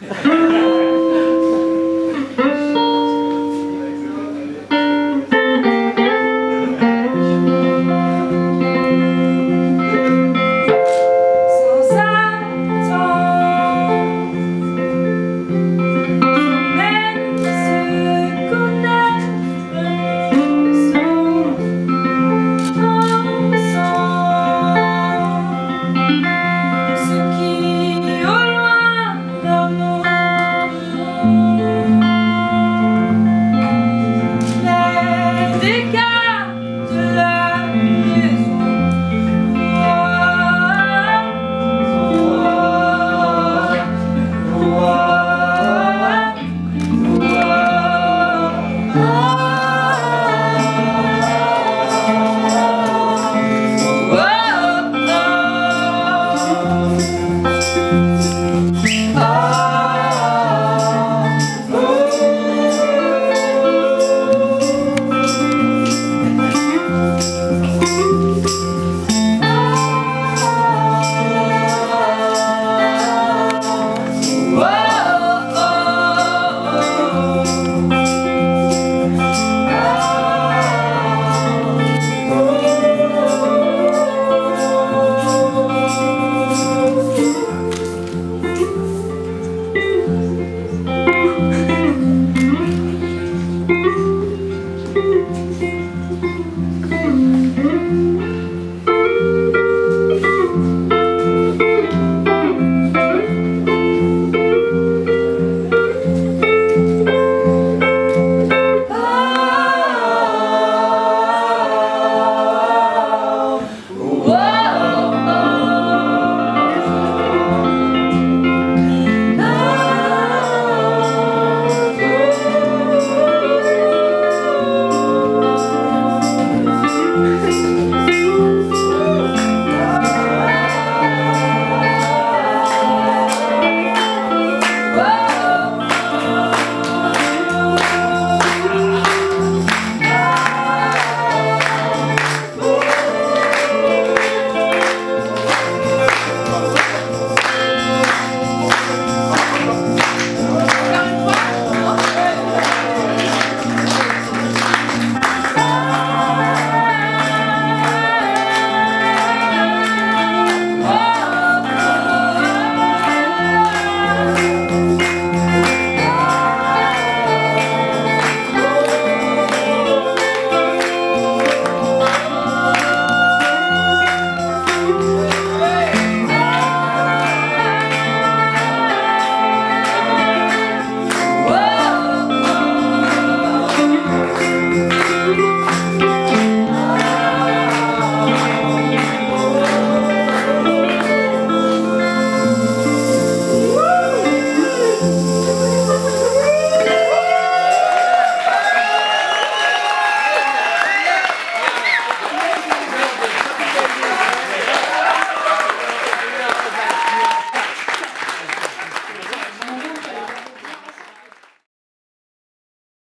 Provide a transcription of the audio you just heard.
Yeah.